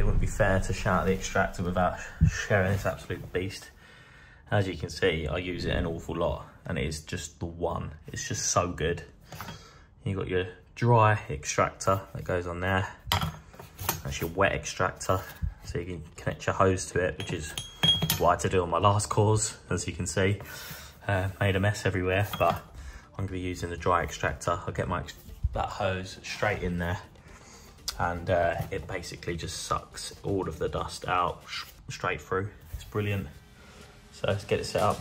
it wouldn't be fair to shout the extractor without sharing this absolute beast. As you can see, I use it an awful lot and it is just the one. It's just so good. You've got your dry extractor that goes on there. That's your wet extractor. So you can connect your hose to it, which is what I had to do on my last course, as you can see. Uh, made a mess everywhere, but I'm gonna be using the dry extractor. I'll get my that hose straight in there and uh, it basically just sucks all of the dust out straight through. It's brilliant. So let's get it set up.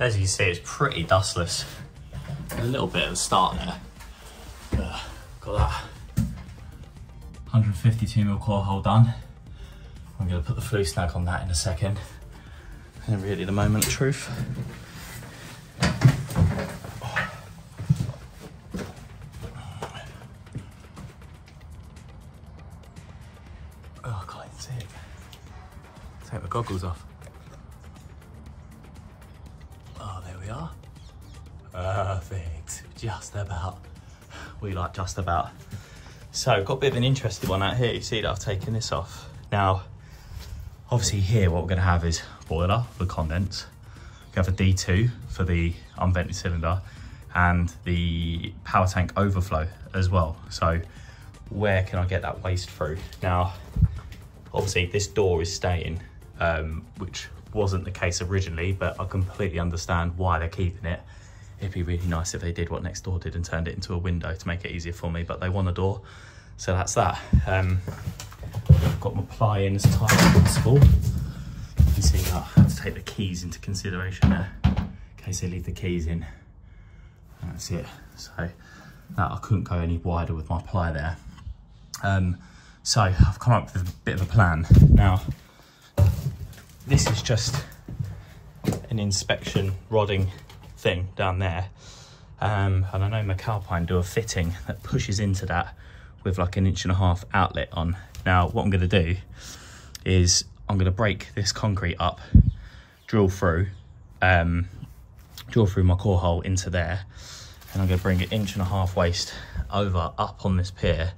As you can see, it's pretty dustless. A little bit at the start there. Uh, got that 152 mil core hole done. I'm gonna put the flue snug on that in a second. And really the moment of truth. Oh. Take the goggles off. Oh, there we are. Perfect, just about. We like just about. So, got a bit of an interesting one out here. You see that I've taken this off. Now, obviously here what we're gonna have is boiler for condense. We have a D2 for the unvented cylinder and the power tank overflow as well. So where can I get that waste through? Now, obviously this door is staying, um, which wasn't the case originally, but I completely understand why they're keeping it. It'd be really nice if they did what next door did and turned it into a window to make it easier for me, but they want a door. So that's that. Um, I've got my ply in as tight as possible. You can see I have to take the keys into consideration there, in case they leave the keys in. That's it. So that I couldn't go any wider with my ply there. Um, so I've come up with a bit of a plan. Now, this is just an inspection rodding thing down there. Um, and I know McAlpine do a fitting that pushes into that with like an inch and a half outlet on. Now, what I'm gonna do is I'm gonna break this concrete up, drill through, um, drill through my core hole into there, and I'm gonna bring an inch and a half waste over up on this pier,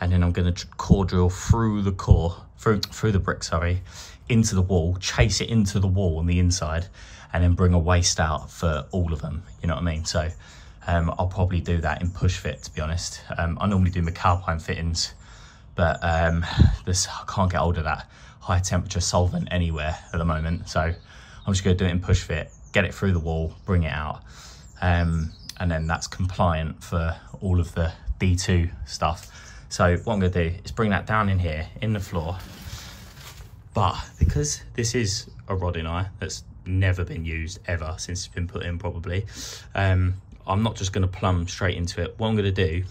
and then I'm gonna core drill through the core, through, through the brick, sorry, into the wall, chase it into the wall on the inside, and then bring a waste out for all of them, you know what I mean? So um, I'll probably do that in push fit, to be honest. Um, I normally do my McAlpine fittings, but um, this I can't get hold of that high temperature solvent anywhere at the moment. So I'm just gonna do it in push fit, get it through the wall, bring it out. Um, and then that's compliant for all of the D2 stuff. So what I'm gonna do is bring that down in here, in the floor. But because this is a rodding eye that's never been used ever since it's been put in probably, um, I'm not just gonna plumb straight into it. What I'm gonna do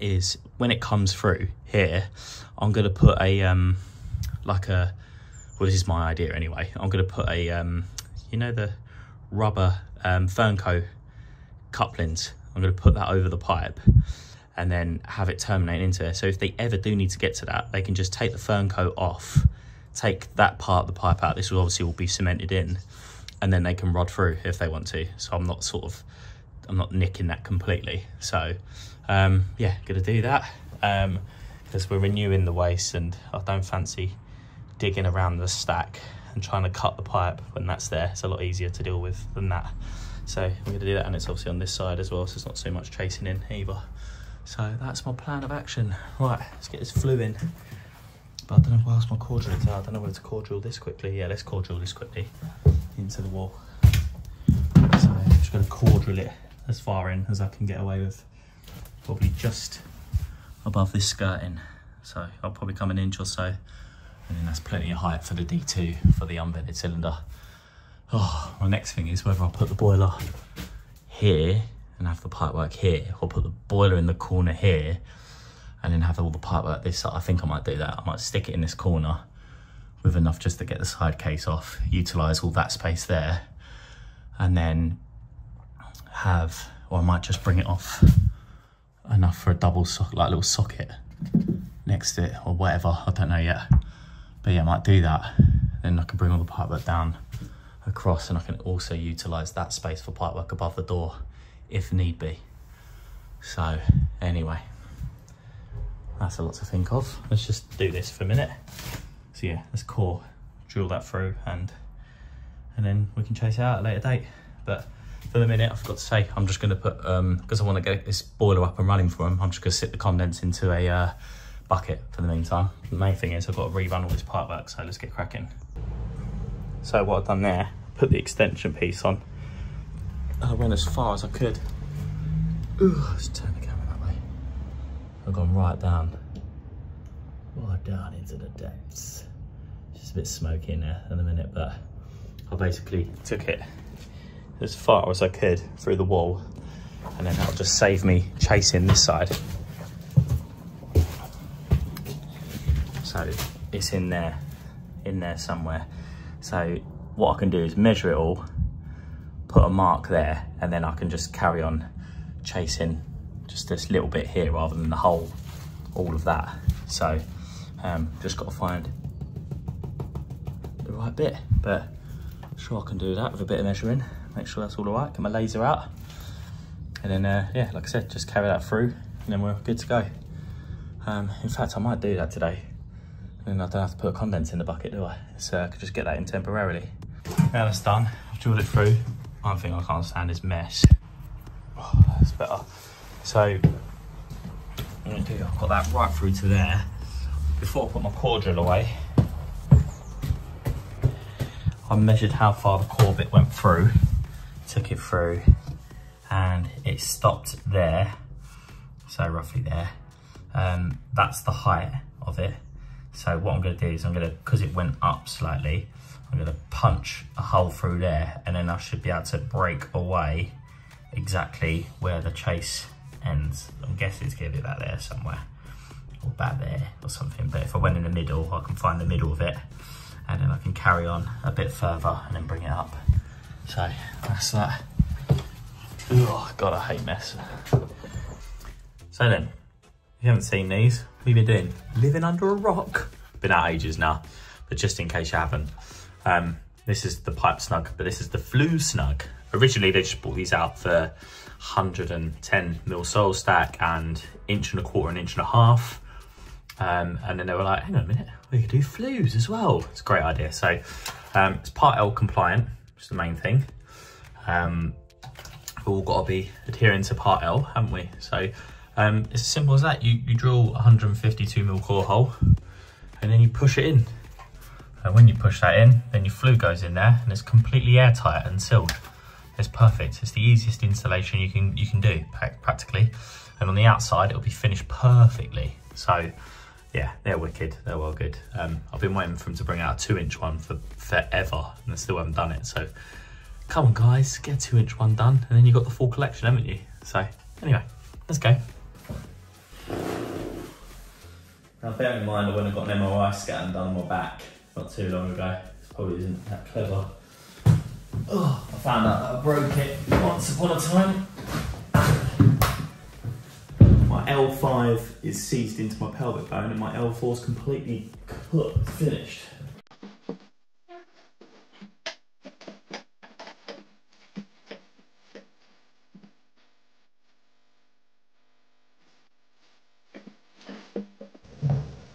is when it comes through here, I'm gonna put a, um, like a, well this is my idea anyway, I'm gonna put a, um, you know the rubber um, Fernco couplings, I'm gonna put that over the pipe and then have it terminate into there. So if they ever do need to get to that, they can just take the Fernco off, take that part of the pipe out. This will obviously all be cemented in and then they can rod through if they want to. So I'm not sort of, I'm not nicking that completely. So um, yeah, gonna do that because um, we're renewing the waste and I don't fancy digging around the stack and trying to cut the pipe when that's there. It's a lot easier to deal with than that. So I'm gonna do that and it's obviously on this side as well, so it's not so much chasing in either. So that's my plan of action. Right, let's get this flue in. But I don't know where else my core drill is. I don't know whether to core this quickly. Yeah, let's core drill this quickly into the wall. So I'm just gonna core drill it as far in as I can get away with. Probably just above this skirting. So I'll probably come an inch or so. And then that's plenty of height for the D2 for the unvented cylinder. Oh, my next thing is whether I'll put the boiler here and have the pipework here, or put the boiler in the corner here, and then have all the pipe work this side. I think I might do that. I might stick it in this corner with enough just to get the side case off, utilize all that space there, and then have, or I might just bring it off enough for a double socket, like a little socket, next to it or whatever. I don't know yet. But yeah, I might do that. Then I can bring all the pipework down across and I can also utilise that space for pipework above the door if need be. So anyway, that's a lot to think of. Let's just do this for a minute. So yeah, let's core, drill that through and and then we can chase it out at a later date. But for the minute, I forgot to say, I'm just gonna put, um, because I wanna get this boiler up and running for them, I'm just gonna sit the condense into a uh, bucket for the meantime. The main thing is I've got to rerun all this pipe work, so let's get cracking. So what I've done there, put the extension piece on. I went as far as I could. Ooh, let's turn the camera that way. I've gone right down, right down into the depths. Just a bit smoky in there in a minute, but I basically took it as far as I could through the wall and then that'll just save me chasing this side. So it's in there, in there somewhere. So what I can do is measure it all, put a mark there, and then I can just carry on chasing just this little bit here rather than the whole, all of that. So um, just got to find the right bit, but sure I can do that with a bit of measuring. Make sure that's all right, get my laser out. And then, uh, yeah, like I said, just carry that through and then we're good to go. Um, in fact, I might do that today. And I don't have to put a condense in the bucket, do I? So I could just get that in temporarily. Now that's done, I've drilled it through. One thing I can't stand is mess. Oh, that's better. So, I'm gonna do, I've got that right through to there. Before I put my core drill away, I measured how far the core bit went through, took it through, and it stopped there. So roughly there. Um, that's the height of it. So what I'm gonna do is I'm gonna, because it went up slightly, I'm gonna punch a hole through there and then I should be able to break away exactly where the chase I'm guessing it's gonna be about there somewhere or about there or something. But if I went in the middle, I can find the middle of it and then I can carry on a bit further and then bring it up. So that's that. Oh God, I hate mess. So then, if you haven't seen these, what have you been doing? Living under a rock. Been out ages now, but just in case you haven't. Um, this is the pipe snug, but this is the flue snug. Originally, they just bought these out for 110 mil soil stack and inch and a quarter, an inch and a half. Um, and then they were like, hang on a minute, we could do flues as well. It's a great idea. So um, it's Part L compliant, which is the main thing. Um, we've all got to be adhering to Part L, haven't we? So um, it's as simple as that. You, you drill 152 mil core hole and then you push it in. And when you push that in, then your flue goes in there and it's completely airtight and sealed. It's perfect. It's the easiest installation you can you can do practically. And on the outside, it'll be finished perfectly. So yeah, they're wicked. They're well good. Um, I've been waiting for them to bring out a two inch one for forever and I still haven't done it. So come on guys, get a two inch one done and then you've got the full collection, haven't you? So anyway, let's go. Now bear in mind I got an MRI scan done on my back not too long ago. It probably isn't that clever. Oh, I found out that I broke it once upon a time. My L5 is seized into my pelvic bone and my L4 is completely cut, finished.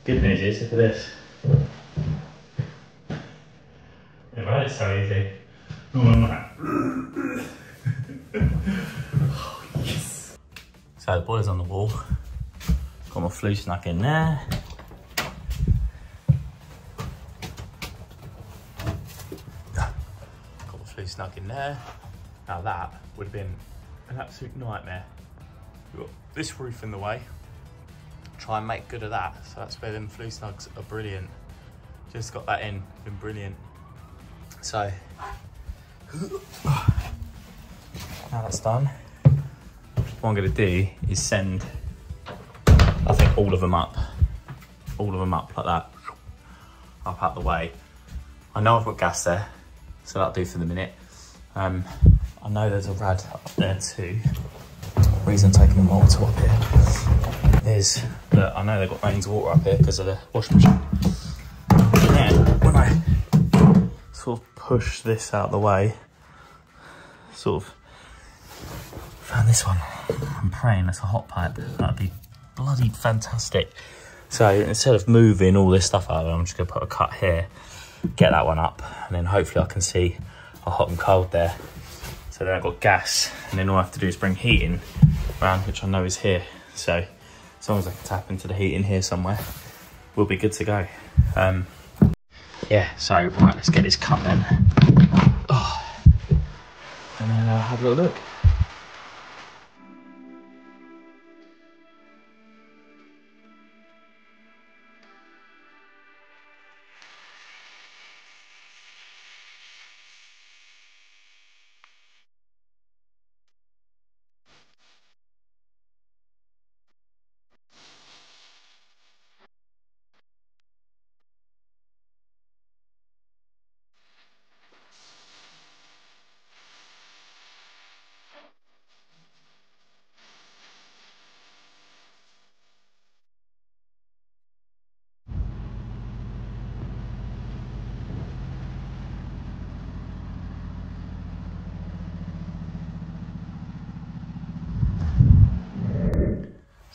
Good news is, at this. Right, it's so easy. Oh, yes. So the boiler's on the wall. Got my flue snug in there. Got my flue snug in there. Now that would have been an absolute nightmare. We've got this roof in the way try and make good of that. So that's where them flue snugs are brilliant. Just got that in, been brilliant. So, now that's done, what I'm gonna do is send, I think all of them up, all of them up like that, up out the way. I know I've got gas there, so that'll do for the minute. Um, I know there's a rad up there too. Reason I'm taking the motor up here is that I know they've got mains water up here because of the washing machine. Push this out of the way, sort of found this one. I'm praying that's a hot pipe. That'd be bloody fantastic. So instead of moving all this stuff out, I'm just gonna put a cut here, get that one up, and then hopefully I can see a hot and cold there. So then I've got gas, and then all I have to do is bring heating around, which I know is here. So as long as I can tap into the heating here somewhere, we'll be good to go. Um, yeah, so right, let's get this cut then. Oh. And then I'll have a little look.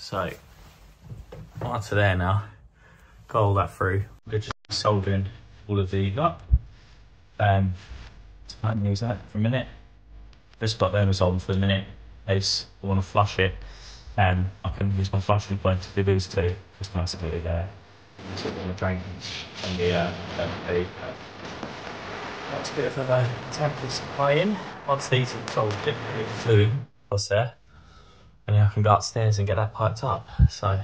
So, onto there now. Got all that through. We're just soldering all of these up. Um, I can use that for a minute. Just there was on for a minute. I want to flush it, and um, I can use my flushing point to do these two. Just nice to it there. So the drain and the uh, the. Uh, that's a bit of a temporary supply in. Once these are solded, fluid was there and I can go upstairs and get that piped up. So.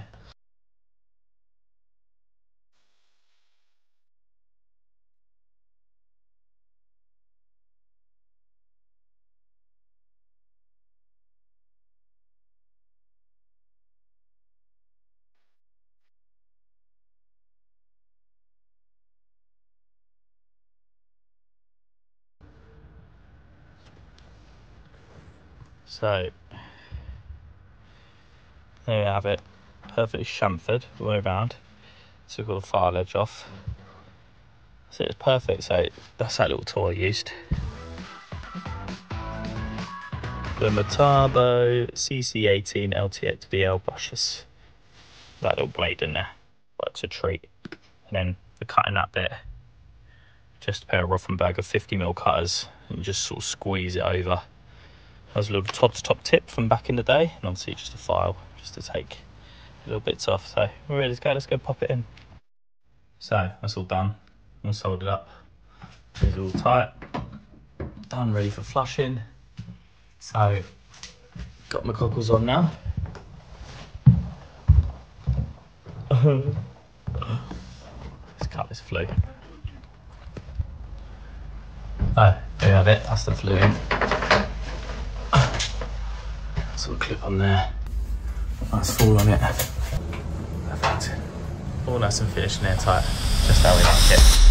So there you have it. Perfectly chamfered all the way around. Took all the file edge off. So it's perfect. So that's that little tool I used. The Metabo CC18 LTX BL brushes. That little blade in there. Works a treat. And then for cutting that bit, just a pair of Rothenberger 50mm cutters and just sort of squeeze it over. That was a little Todd's top tip from back in the day, and obviously just a file just to take little bits off. So we're ready to go. Let's go pop it in. So that's all done. All soldered up. It's all tight. Done, ready for flushing. So got my goggles on now. Let's cut this flue. Oh, there you have it. That's the flue in. Sort of clip on there. Nice fall on it. Perfect. All nice and finished and airtight. Just how we like it.